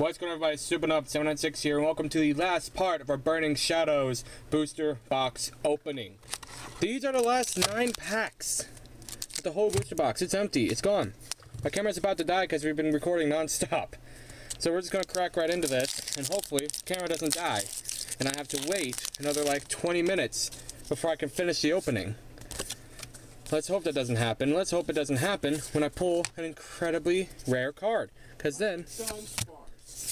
What's going on, everybody? Supernub 796 here, and welcome to the last part of our Burning Shadows booster box opening. These are the last nine packs. The whole booster box. It's empty. It's gone. My camera's about to die because we've been recording non-stop. So we're just going to crack right into this, and hopefully the camera doesn't die. And I have to wait another like 20 minutes before I can finish the opening. Let's hope that doesn't happen. Let's hope it doesn't happen when I pull an incredibly rare card. Because then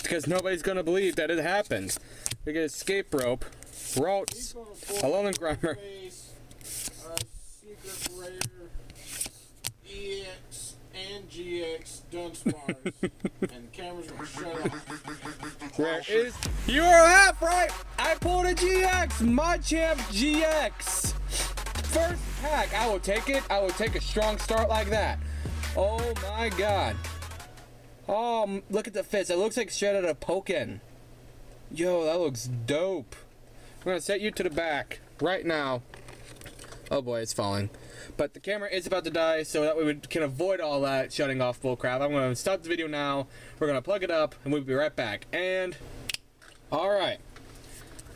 because nobody's gonna believe that it happened. We get escape rope, Ralts, Alolan Grimer. Secret Rare, EX, and GX Dunsparce, and cameras will shut off. Where is you are half right? I pulled a GX, Machamp GX. First pack, I will take it. I will take a strong start like that. Oh my god. Oh, look at the fist. It looks like straight out of Pokken. Yo, that looks dope. I'm gonna set you to the back right now. Oh boy, it's falling. But the camera is about to die, so that way we can avoid all that shutting off bullcrap. I'm gonna stop the video now. We're gonna plug it up, and we'll be right back. And all right,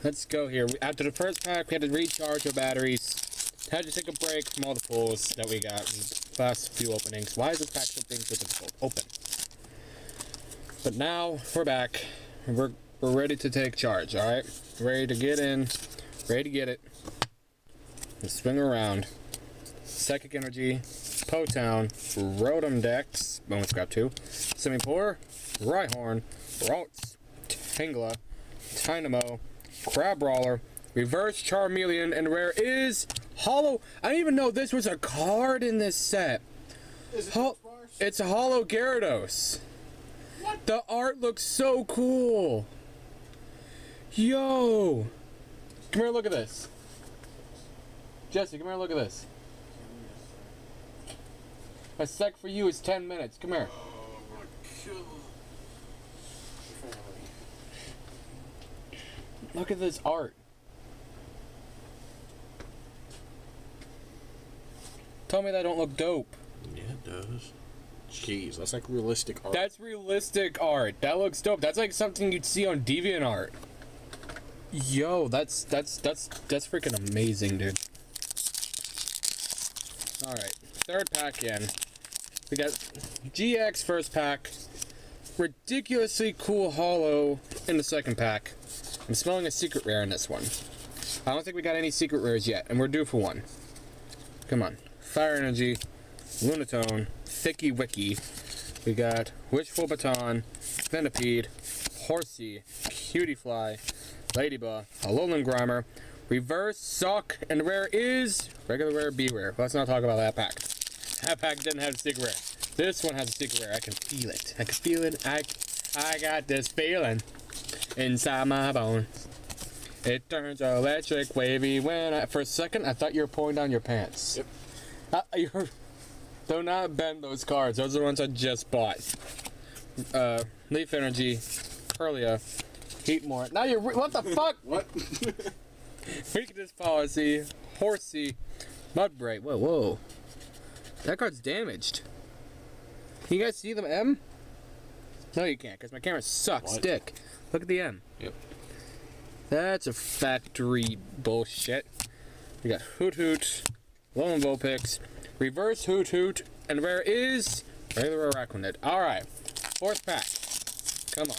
let's go here. After the first pack, we had to recharge our batteries. Had to take a break from all the pulls that we got in the last few openings. Why is this pack so thing so difficult? Open. But now we're back. We're we're ready to take charge. All right, ready to get in, ready to get it. Let's swing around. Psychic Energy, Po Town, Rotom Dex, bonus grab two, Simipour, Rhyhorn, Ralts, Tangela, Tynamo, Crabrawler, Reverse Charmeleon, and rare is Hollow. I didn't even know this was a card in this set. It Hol- it's a Hollow Gyarados. The art looks so cool. Yo. Come here, look at this. Jesse, come here, look at this. A sec for you is 10 minutes. Come here. Look at this art. Tell me that don't look dope. Jeez, that's like realistic art. That's realistic art. That looks dope. That's like something you'd see on DeviantArt. Yo, that's that's that's that's freaking amazing, dude. All right, third pack in. We got GX first pack. Ridiculously cool hollow in the second pack. I'm smelling a secret rare in this one. I don't think we got any secret rares yet, and we're due for one. Come on. Fire Energy, Lunatone, Thicky Wicky. We got Wishful Baton, Venipede, Horsey, Cutiefly, Ladybug, Alolan Grimer, Reverse Sock, and rare is regular rare, B rare. Let's not talk about that pack. That pack didn't have a secret rare. This one has a secret rare. I can feel it. I can feel it. I, I got this feeling inside my bones. It turns electric wavy when I. For a second, I thought you were pulling down your pants. Yep. Uh, you're, do not bend those cards. Those are the ones I just bought. Uh, Leaf Energy, Curlia, Heatmor. Now you're. re- What the fuck? what? Weakness Policy, Horsey, Mudbray. Whoa, whoa. That card's damaged. Can you guys see the M? No, you can't, because my camera sucks What? dick. Look at the M. Yep. That's a factory bullshit. We got Hoot Hoot, Lone Vulpix, Reverse Hoot Hoot, and rare is regular Araquanid. Alright, fourth pack. Come on.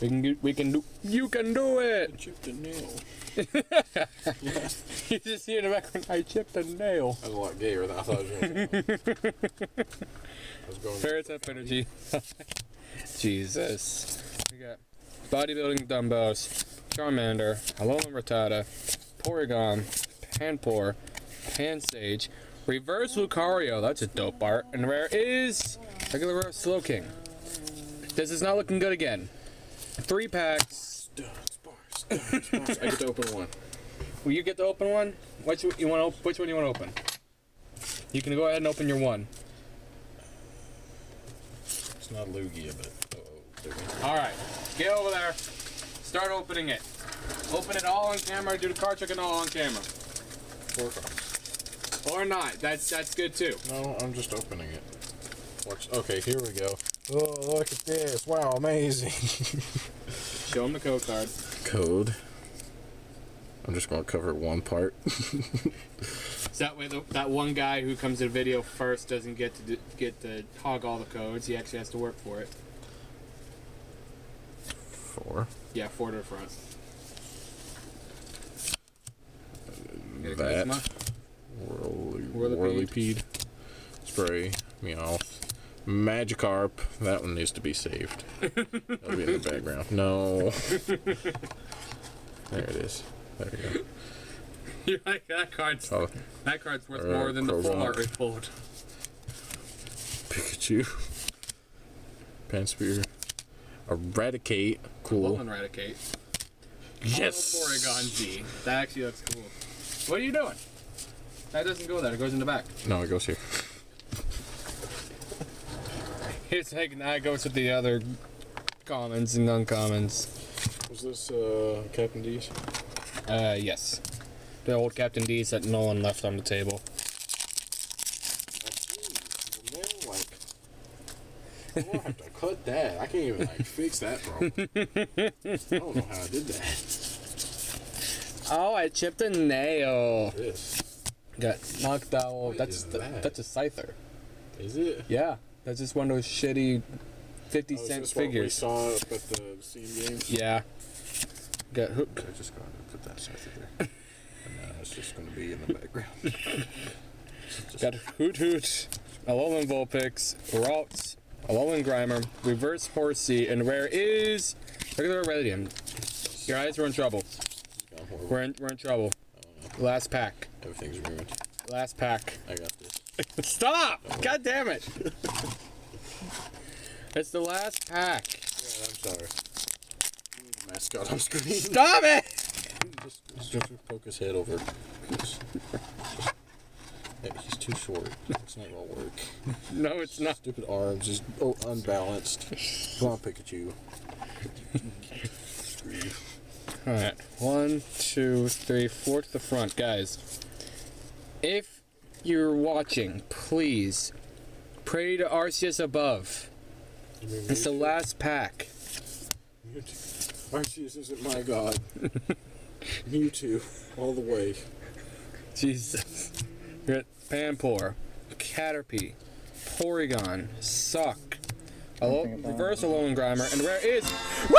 We can do, we can do, you can do it! I Chipped a nail. you just see in the background, I chipped a nail. That was a lot gayer than I thought it was going to was up energy. Jesus. We got bodybuilding Dumbos, Charmander, Alolan Rattata, Porygon, Panpour, Pansage, Reverse Lucario, that's a dope art, and rare is regular rare Slowking. This is not looking good again. Three packs. I get to open one. Will you get to open one? Which one you want? Which one you want to open? You can go ahead and open your one. It's not Lugia, but. Uh-oh. All right, get over there. Start opening it. Open it all on camera. Do the card trick and all on camera. Four cards. Or not. That's that's good too. No, I'm just opening it. Watch. Okay, here we go. Oh, look at this. Wow, amazing. Show him the code card. Code. I'm just going to cover one part. So that way, the, that one guy who comes to the video first doesn't get to do, get to hog all the codes. He actually has to work for it. Four. Yeah, four to the front. Get a That. Whirly. Whirlipede. Spray. Meow. Magikarp. That one needs to be saved. That'll be in the background. No. There it is. There you go. You're like that card's Oh, that card's worth Uh, more than the full art we pulled. Pikachu. Pansear. Eradicate. Cool. Eradicate. Yes. Porygon Z. That actually looks cool. What are you doing? That doesn't go there. It goes in the back. No, it goes here. Here's taking that goes with the other commons and uncommons. Was this uh, Captain D's? Uh, yes. The old Captain D's that no one left on the table. I have to cut that. I can't even like fix that problem. I don't know how I did that. Oh, I chipped a nail. This Got knocked out. What that's the, that? that's a Scyther. is it? Yeah, that's just one of those shitty fifty Oh, cent this what we figures. saw up at the Steam games. Yeah. Got hook. I just gotta put that side there. and now it's just gonna be in the background. Got Hoot Hoot, Alolan Vulpix, Ralts, Alolan Grimer, Reverse Horsey, and rare is regular Radiant. Your eyes are in trouble. We're in, we're in trouble. Last pack. Everything's ruined. Last pack. I got this. Stop! Oh, God damn it! it's the last pack. Yeah, I'm sorry. We need the mascot on screen. Stop it! just, just, just poke his head over. Just- he's too short. It's not gonna work. No, it's not. Stupid arms, just oh, unbalanced. Come on, Pikachu. Screw you. Alright, one, two, three, four to the front, guys. If you're watching, please pray to Arceus above. It's the last pack. Mewtwo. Arceus isn't my god. Mewtwo, all the way. Jesus. We got Panpour, Caterpie, Porygon, Suck, Alo- Reverse Alolan Grimer, and the rare is. Woo!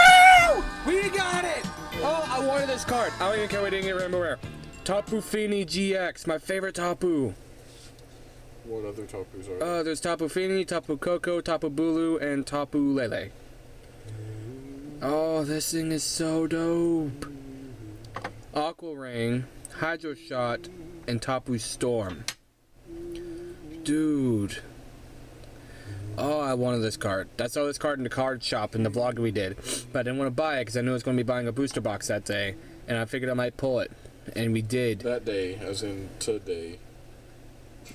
We got it! Oh, I wanted this card. I don't even care we didn't get Rainbow Rare. Tapu Fini GX, my favorite Tapu. What other Tapus are there? Uh, there's Tapu Fini, Tapu Koko, Tapu Bulu, and Tapu Lele. Oh, this thing is so dope. Aqua Ring, Hydro Shot, and Tapu Storm. Dude. Oh, I wanted this card. I saw this card in the card shop in the vlog we did, but I didn't want to buy it because I knew I was going to be buying a booster box that day, and I figured I might pull it, and we did. that day, as in today.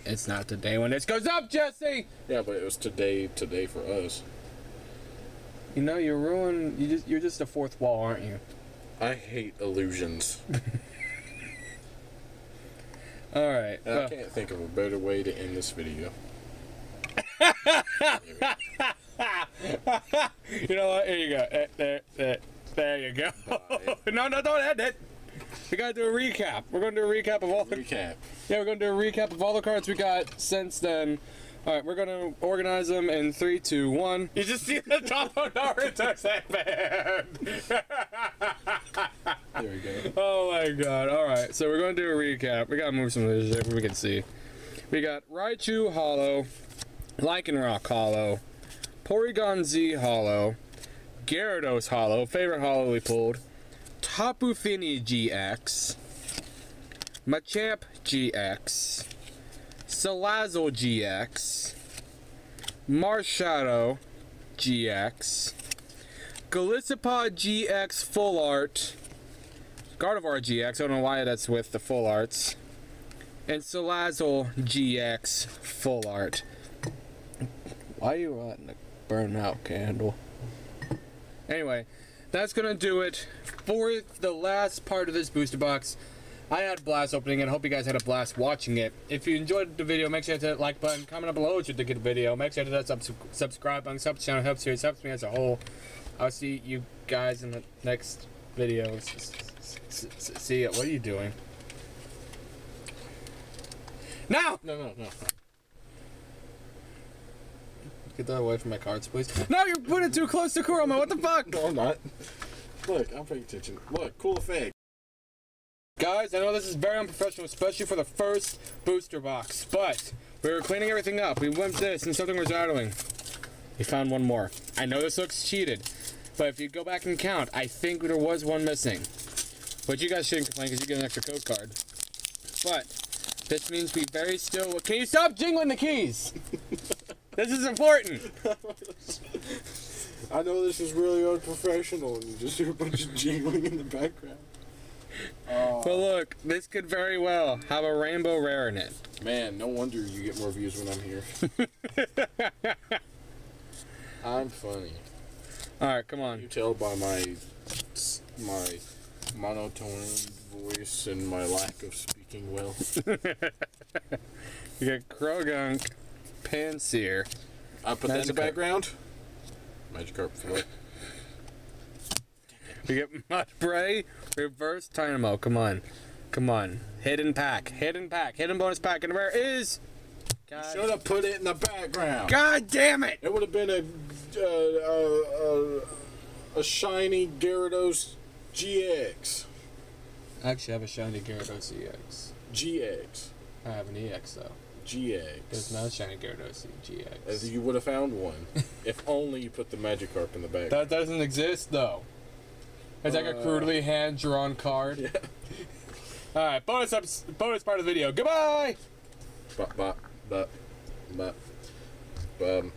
It's not the day when this goes up, Jesse. Yeah, but it was today, today for us. You know, you're ruined. You just you're just a fourth wall, aren't you? I hate illusions. All right. And I can't think of a better way to end this video. you know what? Here you go. Eh, There, there, there you go. No, no, don't end it. We gotta do a recap. We're gonna do a recap of all the Recap. yeah. We're gonna do a recap of all the cards we got since then. All right, we're gonna organize them in three, two, one. You just see the top of Naruto's headband. There we go. Oh my god. Alright, so we're gonna do a recap. We gotta move some of this shit we can see. We got Raichu Hollow, Lycanroc Hollow, Porygon Z Hollow, Gyarados Hollow, favorite Hollow we pulled, Tapu Fini GX, Machamp GX, Salazzle GX, Marshadow GX, Golisopod GX Full Art, Gardevoir GX, I don't know why that's with the full arts. And Salazzle GX full art. Why are you letting it burn out candle? Anyway, that's gonna do it for the last part of this booster box. I had a blast opening it. I hope you guys had a blast watching it. If you enjoyed the video, make sure to hit that like button. Comment down below what you think of the video. Make sure to hit that sub- subscribe button. Sub channel helps you. It helps me as a whole. I'll see you guys in the next video. See ya. What are you doing? Now! No, no, no. Get that away from my cards, please. No, you're putting it too close to Kuroma. What the fuck? No, I'm not. Look, I'm paying attention. Look, cool effect. Guys, I know this is very unprofessional, especially for the first booster box, but we were cleaning everything up. We went this and something was rattling. We found one more. I know this looks cheated, but if you go back and count, I think there was one missing. But you guys shouldn't complain because you get an extra code card. But this means we very still. Can you stop jingling the keys? this is important. I know this is really unprofessional and you just hear a bunch of jingling in the background. Uh, but look, this could very well have a rainbow rare in it. Man, no wonder you get more views when I'm here. I'm funny. All right, come on. You tell by my my monotone voice and my lack of speaking well. You get Croagunk, Pansear. I put that in the Magikarp. background. Magikarp for. We get Mudbray, Reverse Tynamo. Come on. Come on. Hidden pack. Hidden pack. Hidden bonus pack. And where is? God, Should have put it in the background. God damn it! It would have been a uh, uh, uh, a shiny Gyarados GX. I actually have a shiny Gyarados EX. GX. I have an EX though. GX. There's no shiny Gyarados As GX. you would have found one if only you put the Magikarp in the back. That doesn't exist though. It's like a Uh, crudely hand drawn card. yeah. Alright, bonus ups, bonus part of the video. Goodbye! But but but but um